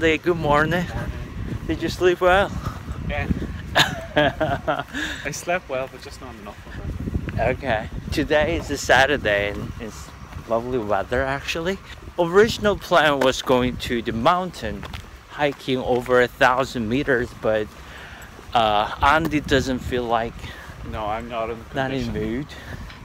Hello good morning. Did you sleep well? Yeah. I slept well, but just not enough of it. Okay. Today is a Saturday and it's lovely weather actually. Original plan was going to the mountain, hiking over a thousand meters, but uh, Andy doesn't feel like No, I'm not in the not in mood.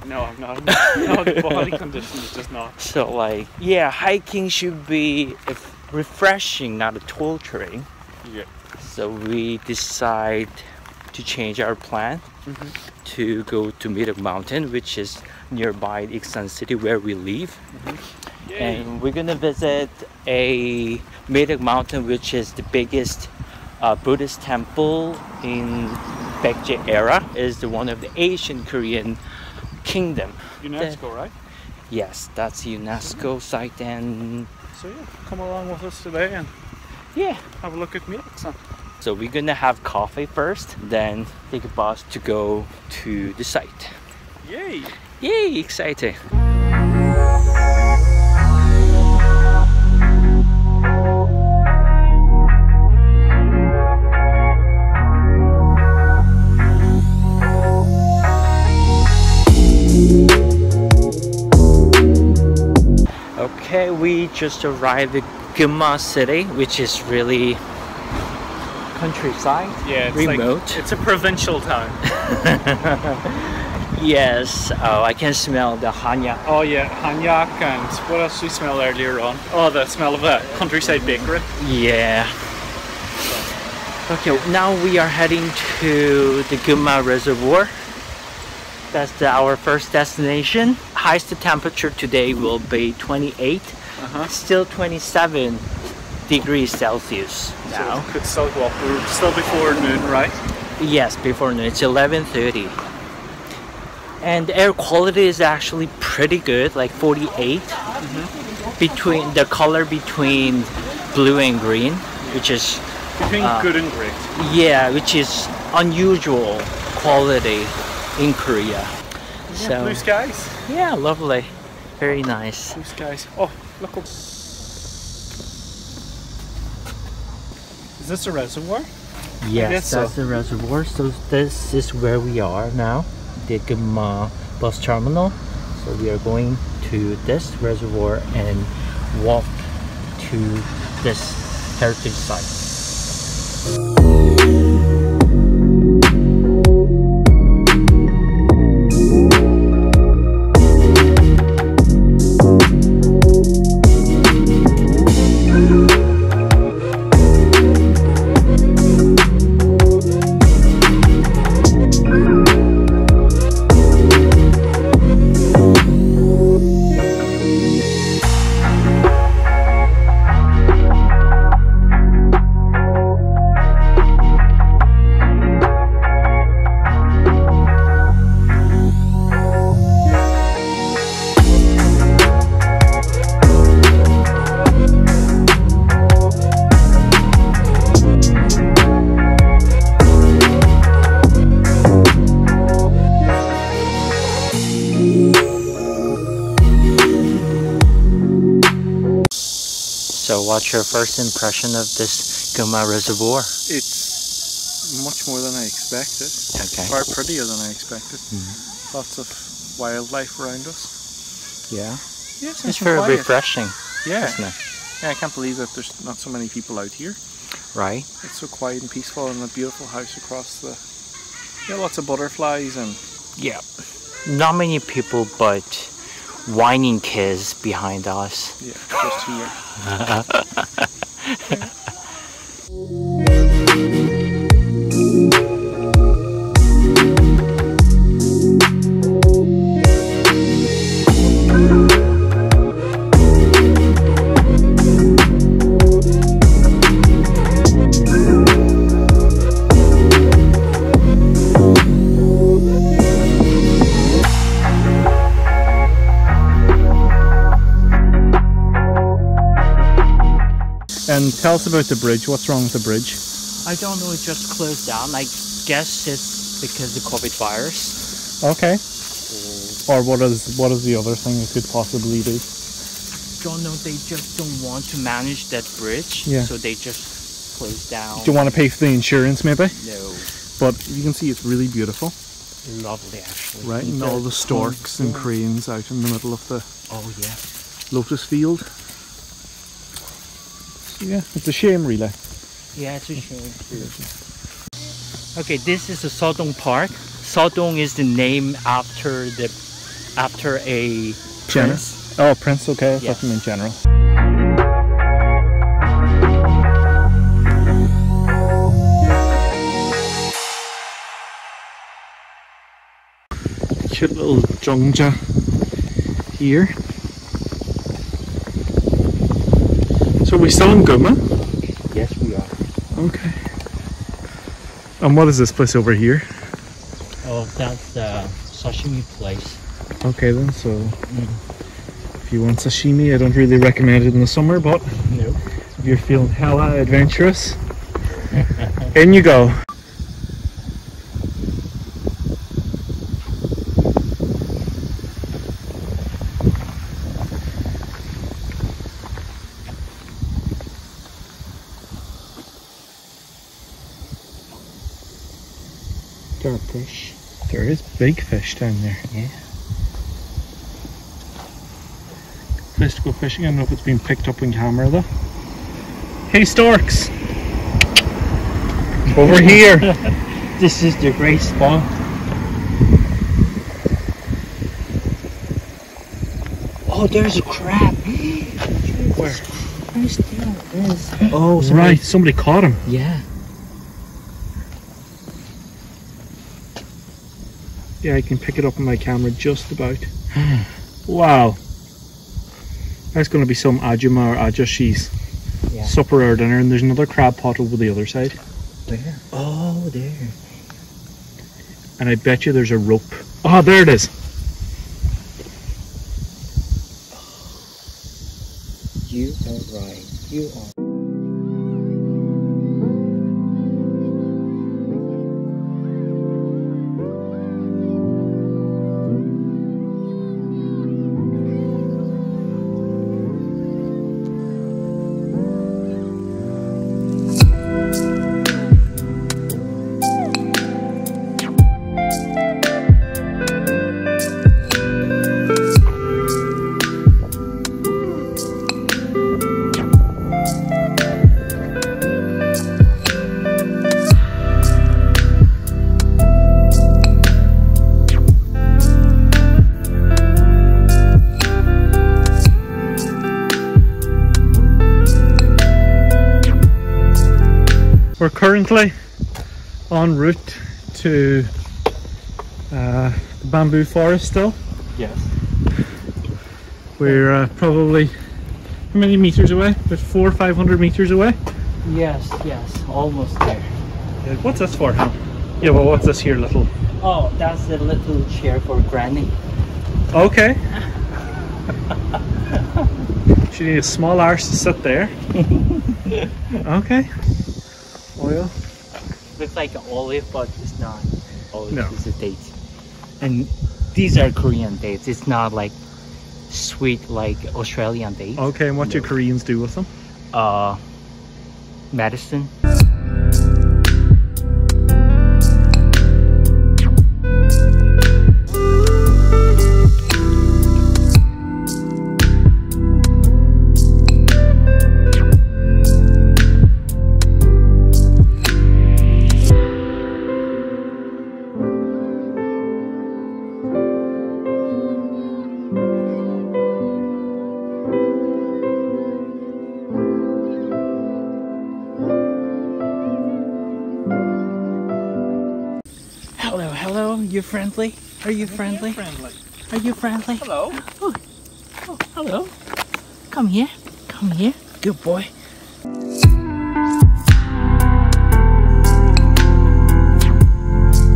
No, I'm not. In the, no, the body condition is just not. So like, yeah, hiking should be if- refreshing, not a torturing. Yeah. So we decide to change our plan Mhm. to go to Mireuk Mountain, which is nearby Iksan City where we live. And we're gonna visit a Mireuk Mountain, which is the biggest uh, Buddhist temple in Baekje era. is the one of the Asian Korean kingdom. UNESCO, right? Yes, that's UNESCO site and So yeah, come along with us today and yeah. have a look at Mireuksan. So we're gonna have coffee first, then take a bus to go to the site. Yay! Yay, exciting! Okay, we just arrived at Guma City, which is really countryside, Yeah, it's remote. like it's a provincial town. yes, oh, I can smell the hanyak. Oh yeah, hanyak and what else we smell earlier on? Oh, the smell of a countryside bakery. Yeah. Okay, now we are heading to the Guma Reservoir. That's the, our first destination. Highest temperature today will be 28, Uh-huh. still 27 degrees Celsius now. So it's still well, we're still before noon, right? Yes, before noon. It's 11:30. And air quality is actually pretty good, like 48. Between the color between blue and green, which is Between Uh, good and great. yeah, which is unusual quality in Korea. Yeah, So blue skies. yeah, lovely, very nice. Blue skies. Oh, look. up. Is this a reservoir? Yes, guess so. that's the reservoir. So this is where we are now, the Guma bus terminal. So we are going to this reservoir and walk to this heritage site. What's your first impression of this Guma reservoir? It's much more than I expected. Okay. Far prettier than I expected. Mhm. Lots of wildlife around us. Yeah. Yeah, It's very refreshing, Yeah. isn't it? yeah, I can't believe that there's not so many people out here. Right? It's so quiet and peaceful, and a beautiful house across the. Yeah, lots of butterflies and Yeah. Not many people, but whining kids behind us. yeah, just here. tell us about the bridge. What's wrong with the bridge? I don't know, it just closed down. I guess it's because the COVID virus. Okay. Mm. Or what is what is the other thing it could possibly do? don't know. They just don't want to manage that bridge. Yeah. So they just close down. Do you want to pay for the insurance maybe? No. But you can see it's really beautiful, Lovely, actually. right? And all the storks and cranes out in the middle of the Oh yeah. lotus field. So, yeah, it's a shame really. Yeah, it's a shame. Okay, this is the Sodong Park. Sodong is the name after the after a General. prince. Oh, Prince, okay. I thought Yes. you meant general. Cute little jungja here. So we still in Guma? Yes, we are. Okay. And what is this place over here? Oh, that's the sashimi place. Okay then, so mm. if you want sashimi, I don't really recommend it in the summer, but No. if you're feeling hella adventurous, in you go. There are fish. There is big fish down there. Yeah. Place to go fishing. I don't know if it's been picked up on camera though. Hey storks! Over here! This is the great spot. Oh, there's a crab. Where? Where's there is? Oh, Right, somebody caught him. Yeah. Yeah, I can pick it up on my camera just about. wow. That's going to be some ajuma or ajashi's Yeah. supper or dinner, and there's another crab pot over the other side. Where? Oh, there. And I bet you there's a rope. Oh, there it is. You are right. You are. En route to uh, the bamboo forest still. Yes. We're uh, probably how many meters away? About four or five hundred meters away. Yes, yes. Almost there. Yeah, What's this for, huh? Yeah, well, what's this here, little? Oh, that's the little chair for Granny. Okay. she needs a small arse to sit there. okay. Oil. Looks like an olive, but it's not. Olive No. is a date. And these are Korean dates. It's not like sweet like Australian dates. Okay, and what do Koreans do with them? Uh, medicine. Friendly? Are you friendly? Friendly. Are you friendly? Hello. Oh, oh, hello. Come here. Come here. Good boy.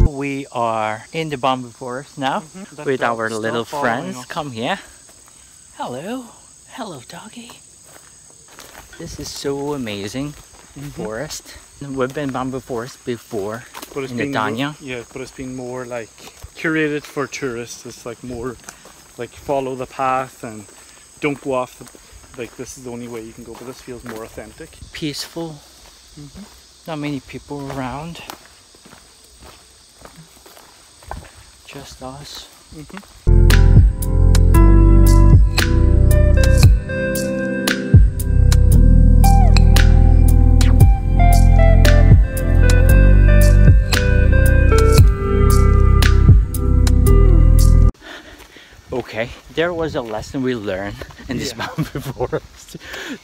We are in the bamboo forest now with our little friends. Come here. Hello. Hello, doggy. This is so amazing forest. We've been bamboo forest before But it's in been the more- Danya. yeah, but it's been more like curated for tourists. It's like more like follow the path and don't go off the like this is the only way you can go, but this feels more authentic. Peaceful. Mm-hmm. Not many people around. Just us. Mm-hmm. Okay, there was a lesson we learned in this Yeah. bamboo forest.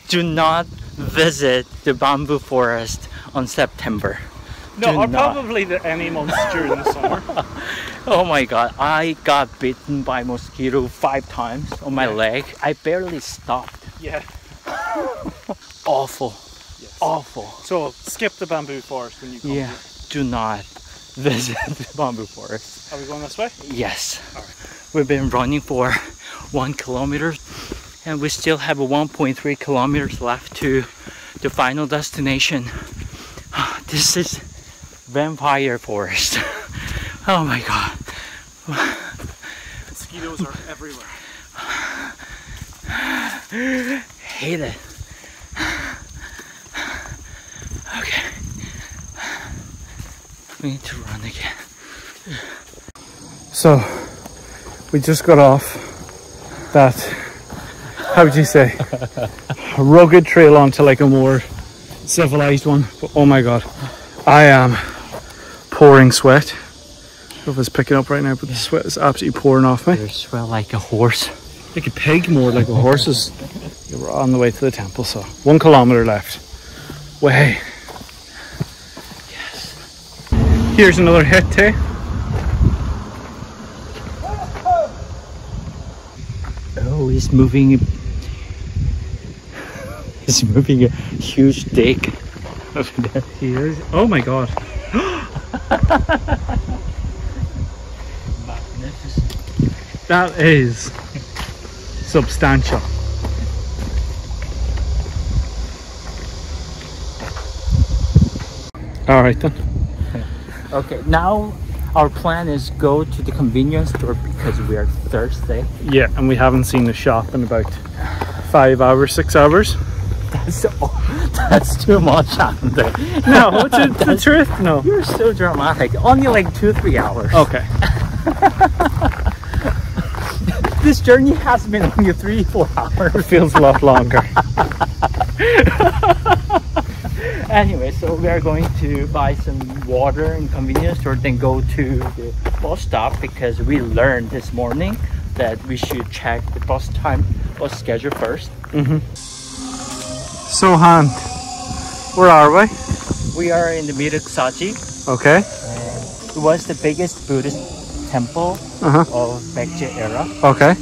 Do not visit the bamboo forest on September. No, Do or not. probably the, any during the summer. Oh my god, I got bitten by mosquito five times on my Yeah. leg. I barely stopped. Yeah. Awful, Yes. awful. So skip the bamboo forest when you come. Yeah, here. do not visit the bamboo forest. Are we going this way? Yes. Alright. We've been running for one kilometer and we still have a 1.3 kilometers left to the final destination. This is vampire forest. Oh my god. Mosquitoes are everywhere. Hate it. We need to run again. So, we just got off that, how would you say, rugged trail onto like a more civilized one. But oh my god, I am pouring sweat. I don't know if it's picking up right now, but the sweat is absolutely pouring off me. You swell like a horse. Like a pig, more like a horse. Is we're on the way to the temple, so one kilometer left. Way. Yes. Here's another hit, too. Oh, he's moving. He's moving a huge dick over there. He is. Oh my god. That is substantial. All right then. Okay, now our plan is go to the convenience store because we are thirsty. Yeah, and we haven't seen the shop in about five hours, six hours. That's that's too much, Andy. No, it's, it's the truth. No. You're so dramatic. Only like two, three hours. Okay. This journey has been only three, four hours. It feels a lot longer. Anyway, so we are going to buy some water in convenience store, then go to the bus stop because we learned this morning that we should check the bus time, bus schedule first. So, Han, where are we? We are in the Mireuksaji. Okay. It was the biggest Buddhist temple Uh huh. of Baekje era. Okay.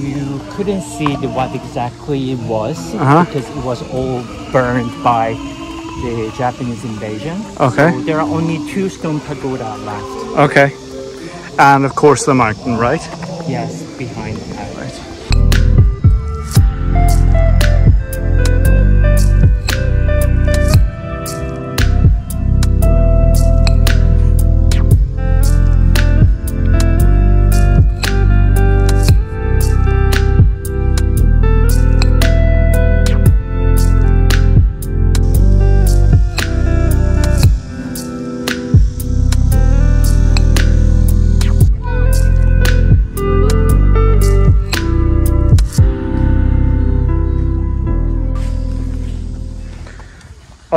You couldn't see the, what exactly it was Uh-huh. because it was all burned by the Japanese invasion. Okay. So there are only two stone pagoda left. Okay. And of course the mountain, right? Yes, behind that.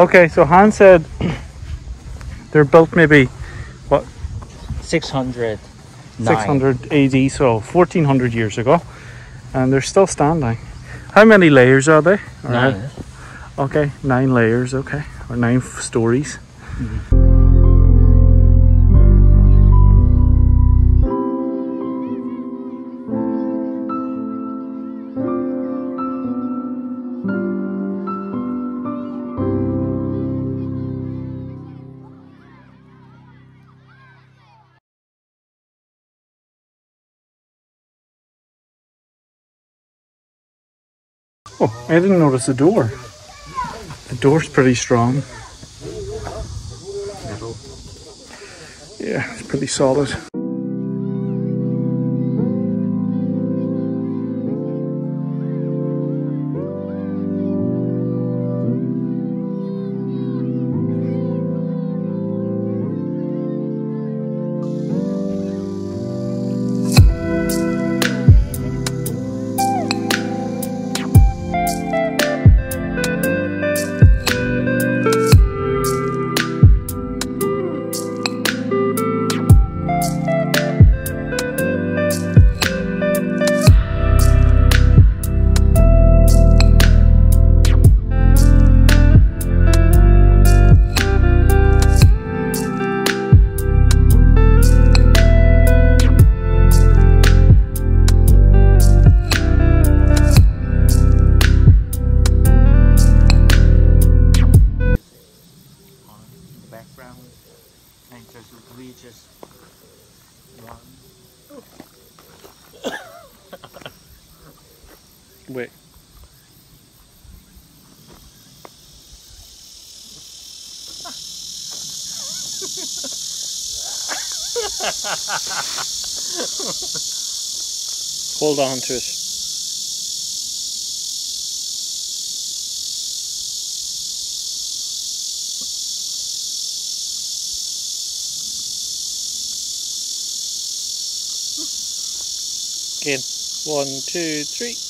Okay, so Han said they're built maybe what 600. 600 AD, so 1400 years ago, and they're still standing. How many layers are they? Nine. Okay, nine layers, okay, or nine stories. Mm-hmm. Oh, I didn't notice the door. The door's pretty strong. Yeah, it's pretty solid. Wait. Hold on to it. Again. One, two, three.